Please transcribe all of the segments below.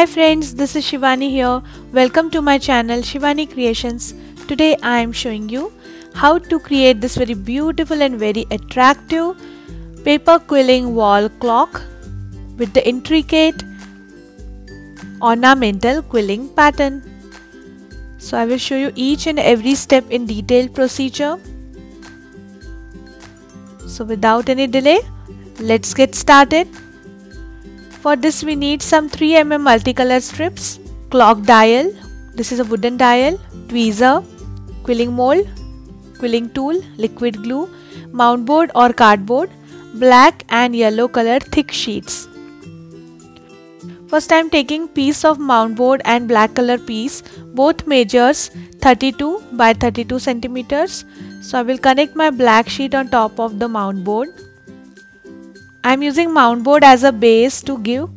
Hi friends, this is Shivani here. Welcome to my channel Shivani Creations. Today I am showing you how to create this very beautiful and very attractive paper quilling wall clock with the intricate ornamental quilling pattern. So I will show you each and every step in detailed procedure. So without any delay, let's get started. For this we need some 3mm multicolor strips, clock dial, this is a wooden dial, tweezer, quilling mold, quilling tool, liquid glue, mount board or cardboard, black and yellow color thick sheets. First I am taking piece of mount board and black color piece, both measures 32 by 32 centimeters. So I will connect my black sheet on top of the mount board I am using mount board as a base to give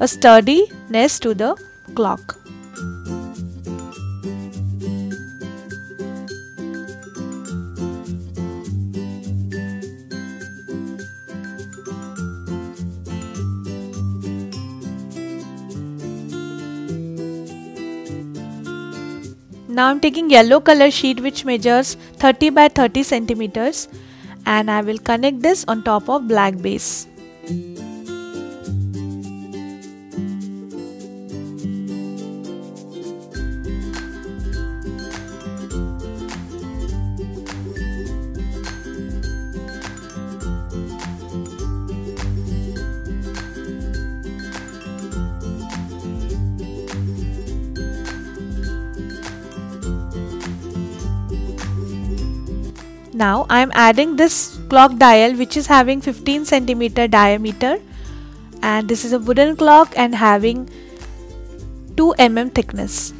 a sturdiness to the clock. Now I'm taking yellow color sheet which measures 30 by 30 centimeters and I will connect this on top of black base. Now I am adding this clock dial which is having 15 centimeter diameter and this is a wooden clock and having 2 mm thickness.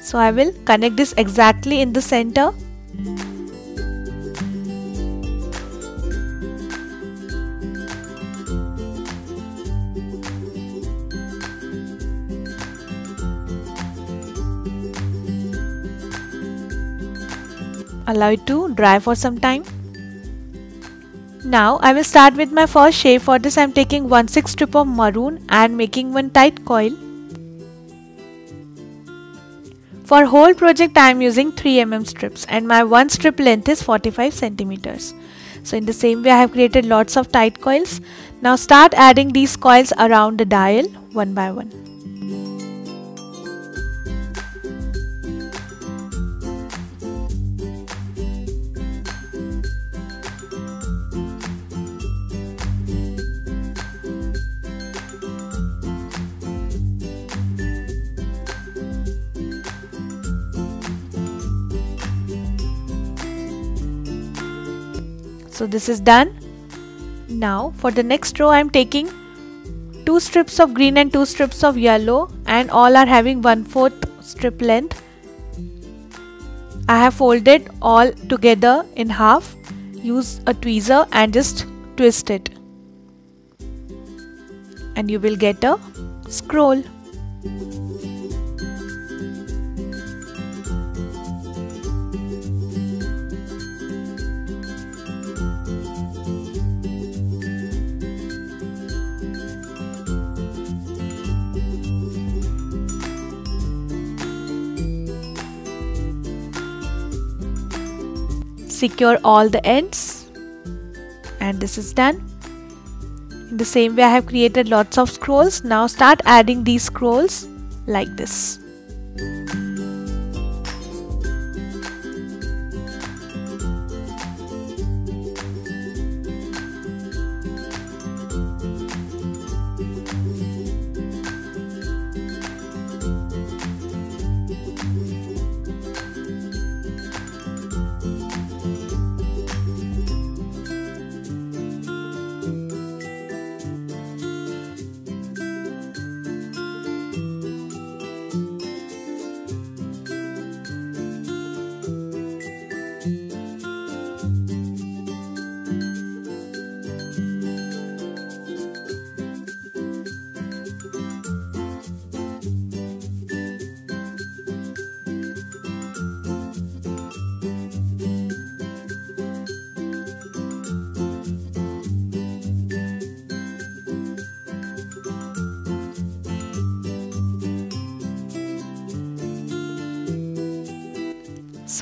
So I will connect this exactly in the center allow it to dry for some time. Now I will start with my first shape. For this I am taking 1 6 strip of maroon and making one tight coil. For whole project I am using 3 mm strips and my one strip length is 45 centimeters. So in the same way I have created lots of tight coils. Now start adding these coils around the dial one by one. So this is done. Now for the next row I'm taking two strips of green and two strips of yellow and all are having one fourth strip length. I have folded all together in half. Use a tweezer and just twist it. And you will get a scroll secure all the ends. And this is done. In the same way I have created lots of scrolls. Now start adding these scrolls like this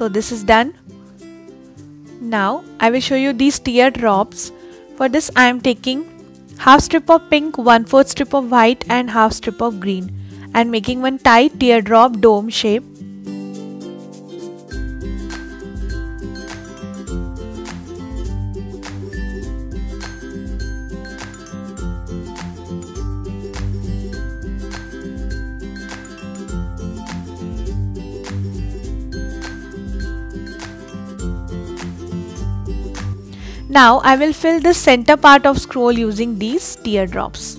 so this is done now I will show you these teardrops for this I am taking half strip of pink, one fourth strip of white and half strip of green and making one tight teardrop dome shape. Now I will fill the center part of scroll using these teardrops.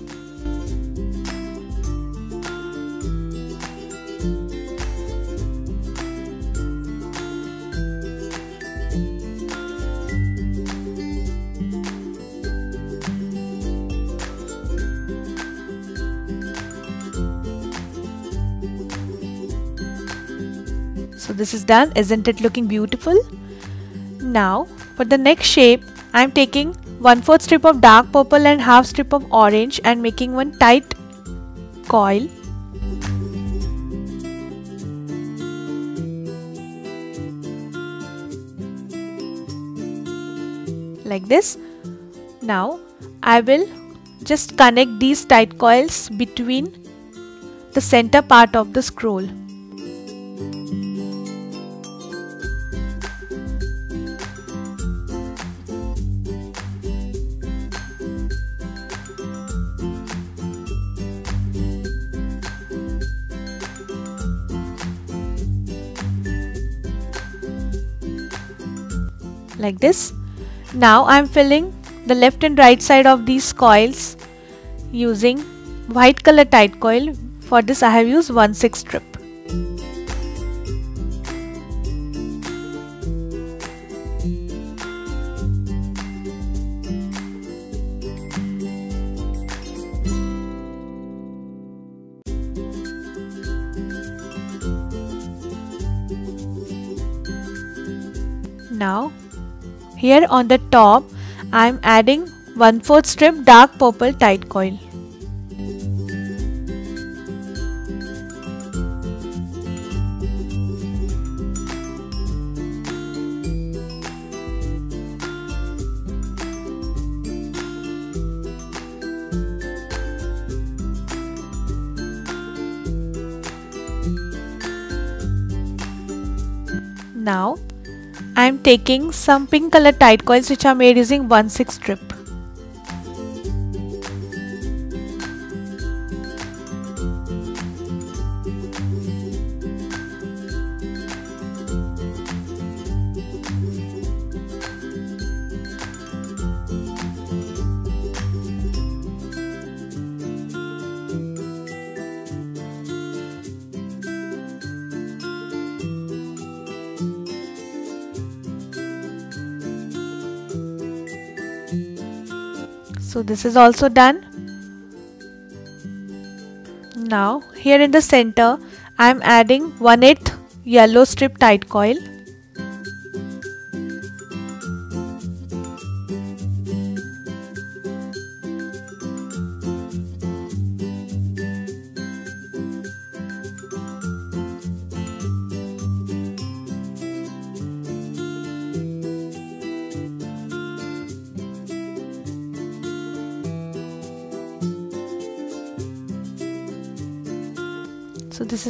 So this is done. Isn't it looking beautiful? Now for the next shape I am taking 1 4th strip of dark purple and half strip of orange and making one tight coil. Like this. Now I will just connect these tight coils between the center part of the scroll. Like this. Now I am filling the left and right side of these coils using white color tight coil. For this I have used 1 6 strip. Here on the top, I am adding 1 4th strip dark purple tight coil. Now taking some pink color tight coils which are made using 1 6 strip. So this is also done. Now here in the center I am adding 1 8 yellow strip tight coil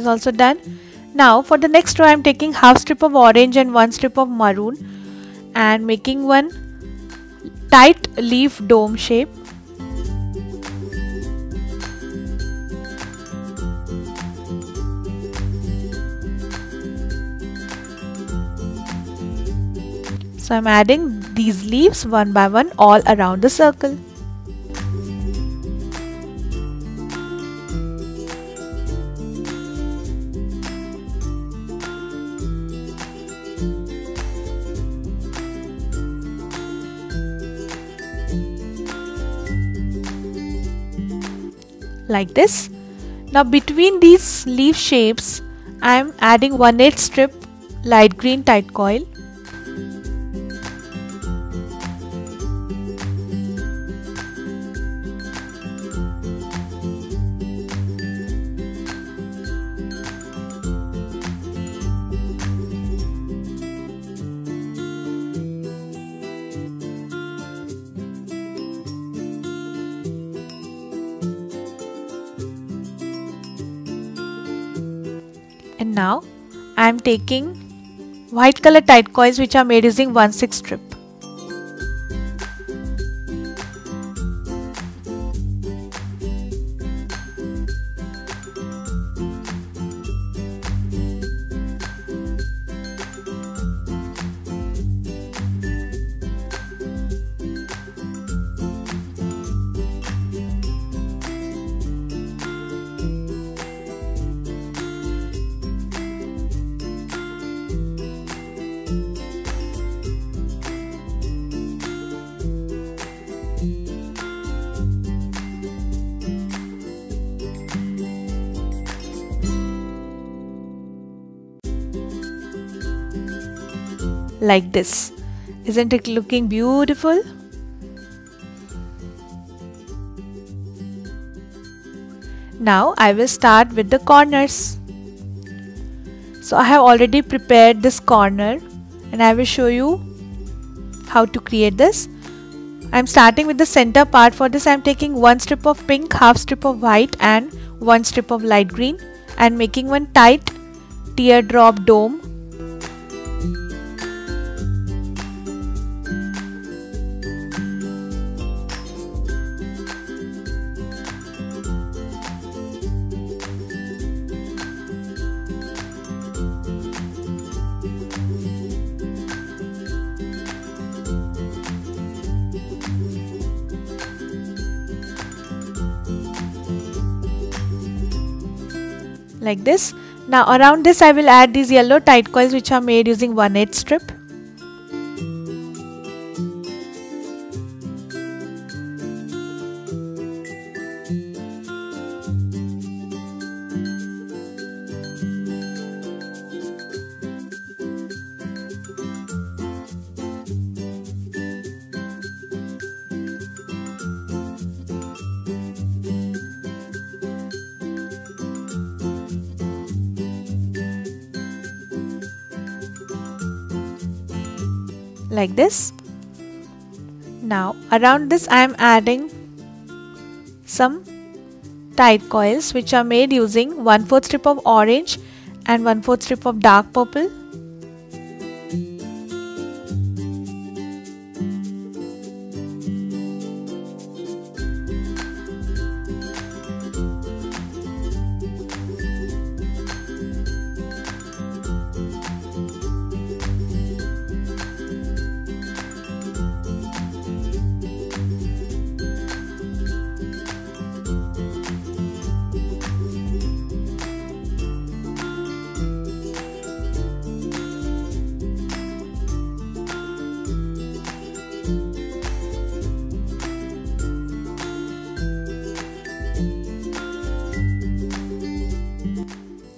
is also done now for the next row I'm taking half strip of orange and one strip of maroon and making one tight leaf dome shape So I'm adding these leaves one by one all around the circle. Like this. Now between these leaf shapes I am adding 1 8 strip light green tight coil. Taking white color tight coils which are made using 1 6 strip. Like this. Isn't it looking beautiful? Now I will start with the corners. So I have already prepared this corner and I will show you how to create this. I am starting with the center part for this I am taking one strip of pink, half strip of white and one strip of light green and making one tight teardrop dome like this. Now around this I will add these yellow tight coils which are made using 1 8 strip. Like this. Now around this I am adding some tight coils which are made using 1 4th strip of orange and 1 4th strip of dark purple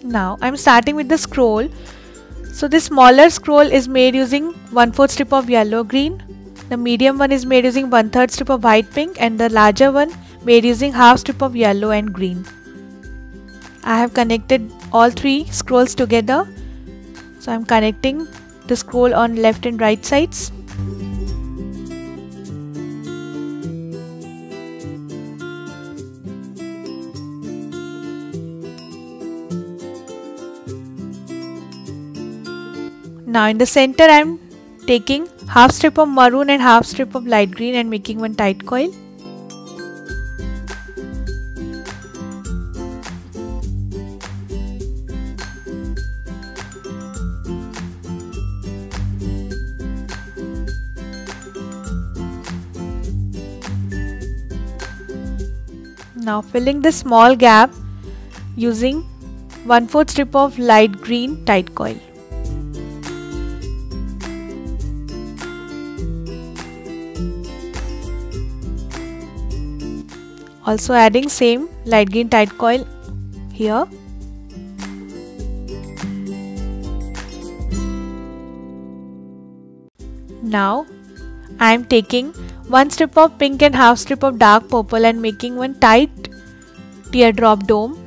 now. I'm starting with the scroll. So the smaller scroll is made using 1 4th strip of yellow green. The medium one is made using 1 3rd strip of white pink and the larger one made using half strip of yellow and green. I have connected all three scrolls together. So I'm connecting the scroll on left and right sides Now in the center I am taking half strip of maroon and half strip of light green and making one tight coil. Now filling the small gap using 1 4th strip of light green tight coil. Also adding same light green tight coil here. Now I am taking one strip of pink and half strip of dark purple and making one tight teardrop dome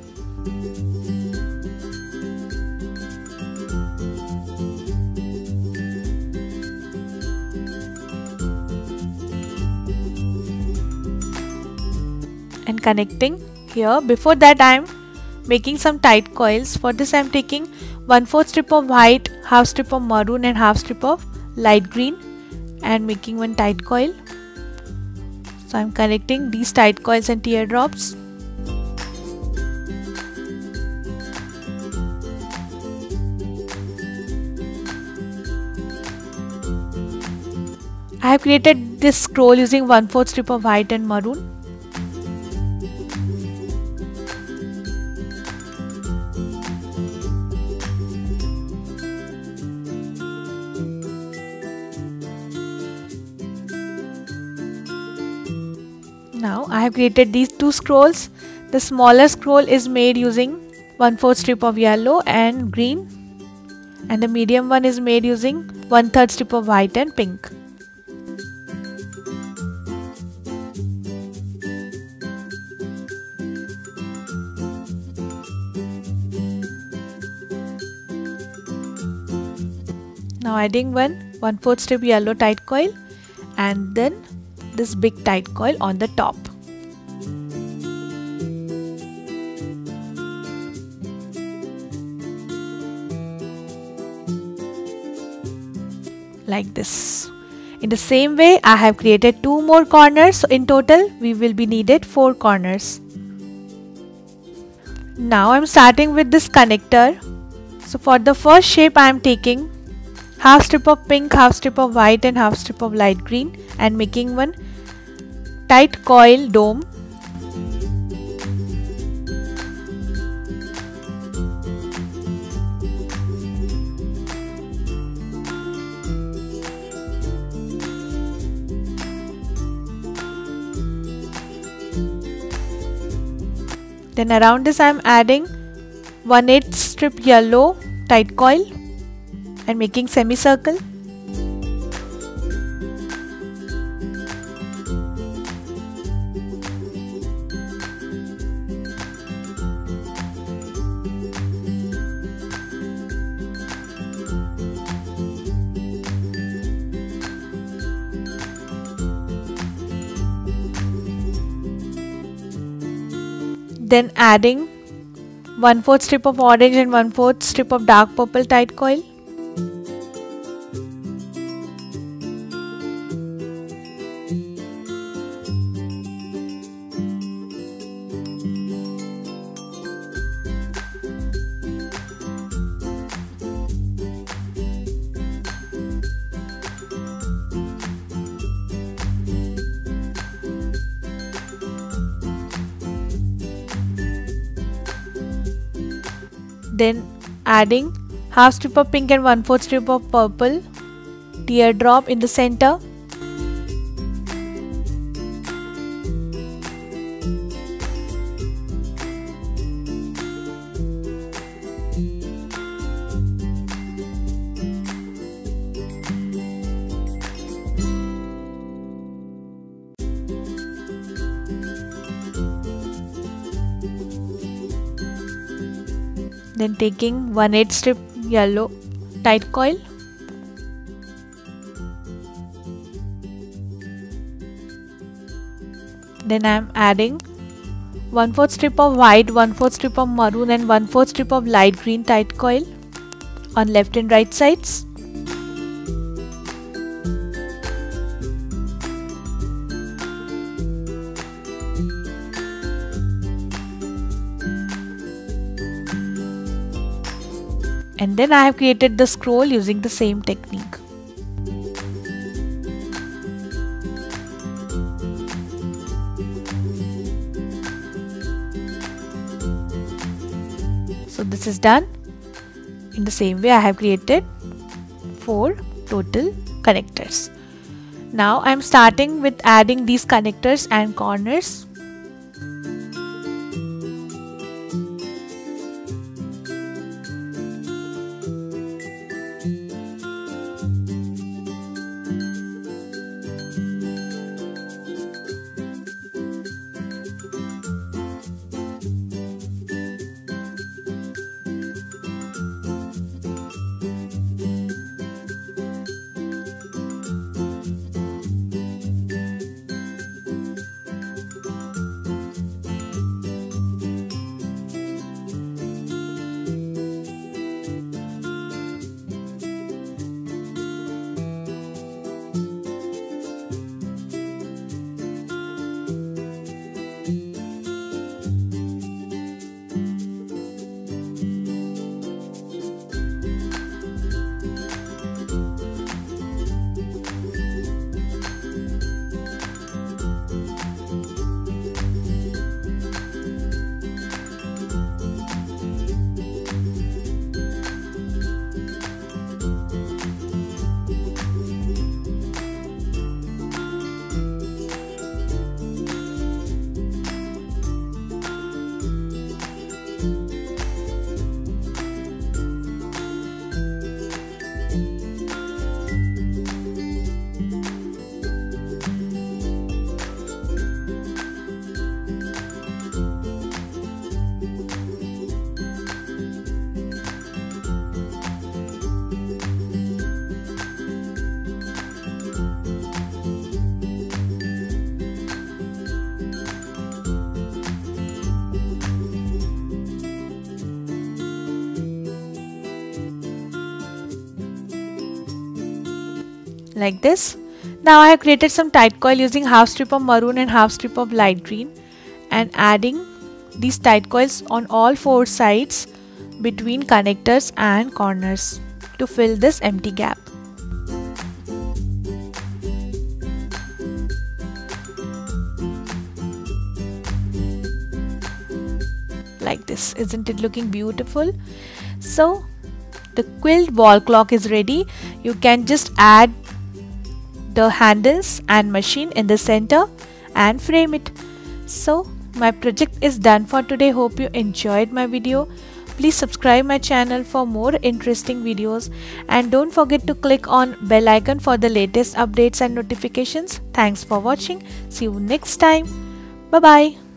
connecting here before that I am making some tight coils for this I am taking 1 4 strip of white, half strip of maroon and half strip of light green and making one tight coil. So I'm connecting these tight coils and teardrops. I have created this scroll using 1 4 strip of white and maroon. I have created these two scrolls. The smaller scroll is made using 1 4 strip of yellow and green and the medium one is made using 1 3rd strip of white and pink. Now adding one 1 4 strip yellow tight coil and then this big tight coil on the top. Like this. In the same way I have created two more corners so in total we will be needed four corners. Now I'm starting with this connector. So for the first shape I am taking half strip of pink, half strip of white and half strip of light green and making one tight coil dome. Then around this I am adding 1 8 strip yellow tight coil and making semicircle. Then adding 1 4th strip of orange and 1 4th strip of dark purple tight coil. Adding half strip of pink and one fourth strip of purple teardrop in the center then taking 1 8 strip yellow tight coil. Then I am adding 1 4 strip of white 1 4 strip of maroon and 1 4 strip of light green tight coil on left and right sides and then I have created the scroll using the same technique. So this is done. In the same way I have created 4 total connectors. Now I am starting with adding these connectors and corners like this. Now I have created some tight coil using half strip of maroon and half strip of light green and adding these tight coils on all four sides between connectors and corners to fill this empty gap. like this isn't it looking beautiful so the quilled wall clock is ready you can just add the handles and machine in the center and frame it. So my project is done for today. Hope you enjoyed my video. Please subscribe my channel for more interesting videos. And don't forget to click on bell icon for the latest updates and notifications. Thanks for watching. See you next time. Bye bye